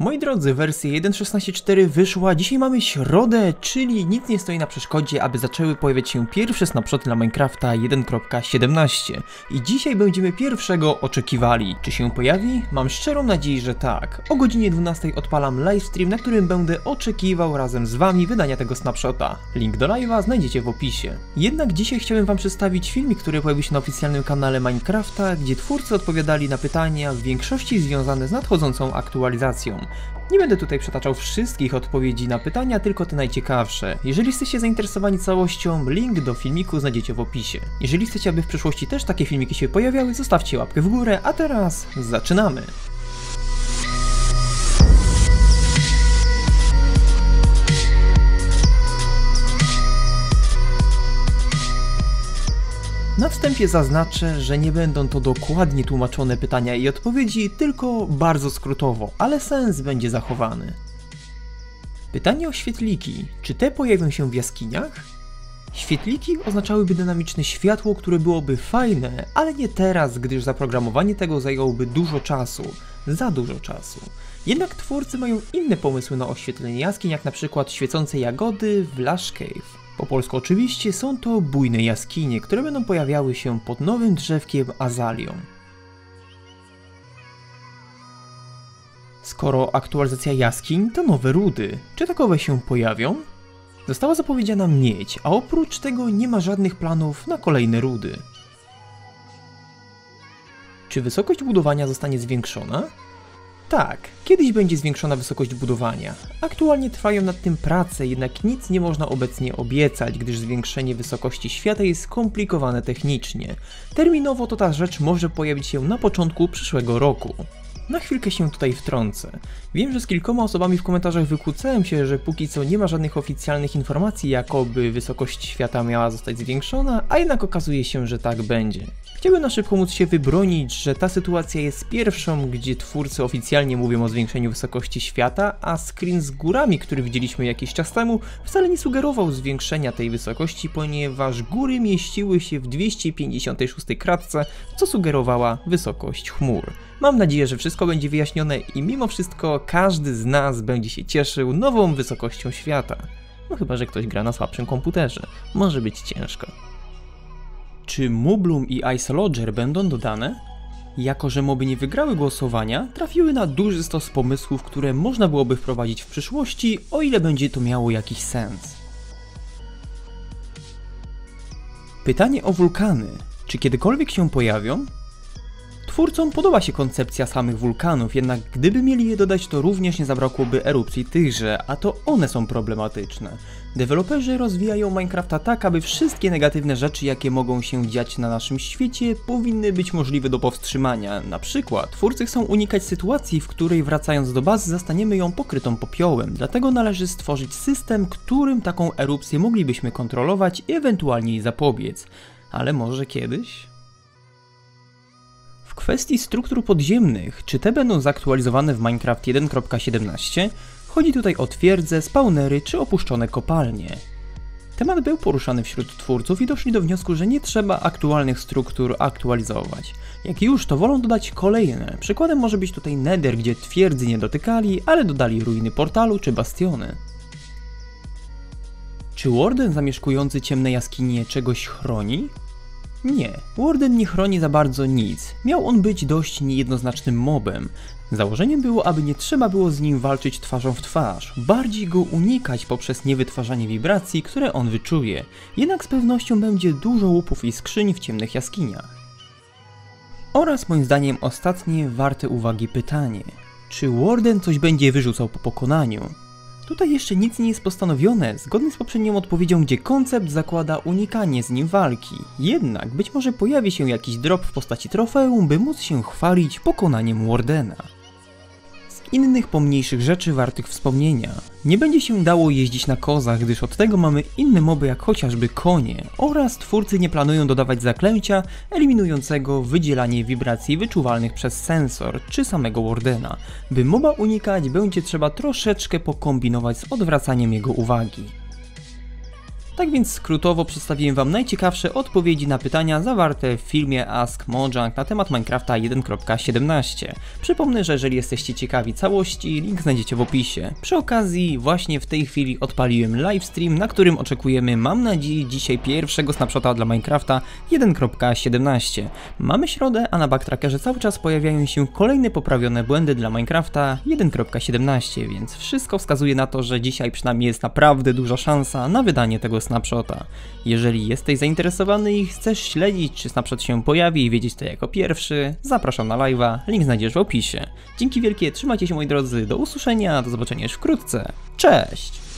Moi drodzy, wersja 1.16.4 wyszła, dzisiaj mamy środę, czyli nic nie stoi na przeszkodzie, aby zaczęły pojawiać się pierwsze snapshoty na Minecrafta 1.17 i dzisiaj będziemy pierwszego oczekiwali. Czy się pojawi? Mam szczerą nadzieję, że tak. O godzinie 12 odpalam livestream, na którym będę oczekiwał razem z wami wydania tego snapshota. Link do live'a znajdziecie w opisie. Jednak dzisiaj chciałem wam przedstawić filmik, który pojawił się na oficjalnym kanale Minecrafta, gdzie twórcy odpowiadali na pytania w większości związane z nadchodzącą aktualizacją. Nie będę tutaj przetaczał wszystkich odpowiedzi na pytania, tylko te najciekawsze. Jeżeli jesteście zainteresowani całością, link do filmiku znajdziecie w opisie. Jeżeli chcecie, aby w przyszłości też takie filmiki się pojawiały, zostawcie łapkę w górę, a teraz zaczynamy! Wstępie zaznaczę, że nie będą to dokładnie tłumaczone pytania i odpowiedzi, tylko bardzo skrótowo, ale sens będzie zachowany. Pytanie o świetliki. Czy te pojawią się w jaskiniach? Świetliki oznaczałyby dynamiczne światło, które byłoby fajne, ale nie teraz, gdyż zaprogramowanie tego zajęłoby dużo czasu. Za dużo czasu. Jednak twórcy mają inne pomysły na oświetlenie jaskiń, jak na przykład świecące jagody w Lush Cave. Po polsku oczywiście są to bujne jaskinie, które będą pojawiały się pod nowym drzewkiem azalią. Skoro aktualizacja jaskiń, to nowe rudy. Czy takowe się pojawią? Została zapowiedziana miedź, a oprócz tego nie ma żadnych planów na kolejne rudy. Czy wysokość budowania zostanie zwiększona? Tak, kiedyś będzie zwiększona wysokość budowania. Aktualnie trwają nad tym prace, jednak nic nie można obecnie obiecać, gdyż zwiększenie wysokości świata jest skomplikowane technicznie. Terminowo to ta rzecz może pojawić się na początku przyszłego roku. Na chwilkę się tutaj wtrącę. Wiem, że z kilkoma osobami w komentarzach wykłócałem się, że póki co nie ma żadnych oficjalnych informacji, jakoby wysokość świata miała zostać zwiększona, a jednak okazuje się, że tak będzie. Chciałbym na szybko móc się wybronić, że ta sytuacja jest pierwszą, gdzie twórcy oficjalnie mówią o zwiększeniu wysokości świata, a screen z górami, który widzieliśmy jakiś czas temu, wcale nie sugerował zwiększenia tej wysokości, ponieważ góry mieściły się w 256 kratce, co sugerowała wysokość chmur. Mam nadzieję, że wszystko będzie wyjaśnione i mimo wszystko każdy z nas będzie się cieszył nową wysokością świata. No chyba, że ktoś gra na słabszym komputerze. Może być ciężko. Czy Mublum i Isolodger będą dodane? Jako, że moby nie wygrały głosowania, trafiły na duży stos pomysłów, które można byłoby wprowadzić w przyszłości, o ile będzie to miało jakiś sens. Pytanie o wulkany. Czy kiedykolwiek się pojawią? Twórcom podoba się koncepcja samych wulkanów, jednak gdyby mieli je dodać, to również nie zabrakłoby erupcji tychże, a to one są problematyczne. Deweloperzy rozwijają Minecrafta tak, aby wszystkie negatywne rzeczy, jakie mogą się dziać na naszym świecie, powinny być możliwe do powstrzymania. Na przykład, twórcy chcą unikać sytuacji, w której wracając do bazy zastaniemy ją pokrytą popiołem, dlatego należy stworzyć system, którym taką erupcję moglibyśmy kontrolować i ewentualnie jej zapobiec. Ale może kiedyś? Kwestii struktur podziemnych, czy te będą zaktualizowane w Minecraft 1.17, chodzi tutaj o twierdze, spawnery czy opuszczone kopalnie. Temat był poruszany wśród twórców i doszli do wniosku, że nie trzeba aktualnych struktur aktualizować. Jak już, to wolą dodać kolejne. Przykładem może być tutaj Nether, gdzie twierdzy nie dotykali, ale dodali ruiny portalu czy bastiony. Czy Warden zamieszkujący ciemne jaskinie czegoś chroni? Nie, Warden nie chroni za bardzo nic. Miał on być dość niejednoznacznym mobem. Założeniem było, aby nie trzeba było z nim walczyć twarzą w twarz, bardziej go unikać poprzez niewytwarzanie wibracji, które on wyczuje. Jednak z pewnością będzie dużo łupów i skrzyń w ciemnych jaskiniach. Oraz moim zdaniem ostatnie warte uwagi pytanie. Czy Warden coś będzie wyrzucał po pokonaniu? Tutaj jeszcze nic nie jest postanowione, zgodnie z poprzednią odpowiedzią, gdzie koncept zakłada unikanie z nim walki. Jednak być może pojawi się jakiś drop w postaci trofeum, by móc się chwalić pokonaniem Wardena innych pomniejszych rzeczy wartych wspomnienia. Nie będzie się dało jeździć na kozach, gdyż od tego mamy inne moby jak chociażby konie oraz twórcy nie planują dodawać zaklęcia eliminującego wydzielanie wibracji wyczuwalnych przez sensor czy samego Wardena. By moba unikać będzie trzeba troszeczkę pokombinować z odwracaniem jego uwagi. Tak więc skrótowo przedstawiłem Wam najciekawsze odpowiedzi na pytania zawarte w filmie Ask Mojang na temat Minecrafta 1.17. Przypomnę, że jeżeli jesteście ciekawi całości, link znajdziecie w opisie. Przy okazji, właśnie w tej chwili odpaliłem livestream, na którym oczekujemy, mam nadzieję, dzisiaj pierwszego snapshota dla Minecrafta 1.17. Mamy środę, a na backtrackerze cały czas pojawiają się kolejne poprawione błędy dla Minecrafta 1.17, więc wszystko wskazuje na to, że dzisiaj przynajmniej jest naprawdę duża szansa na wydanie tego snapshota. Jeżeli jesteś zainteresowany i chcesz śledzić, czy snapshot się pojawi i wiedzieć to jako pierwszy, zapraszam na live'a, link znajdziesz w opisie. Dzięki wielkie, trzymajcie się moi drodzy, do usłyszenia, do zobaczenia już wkrótce. Cześć!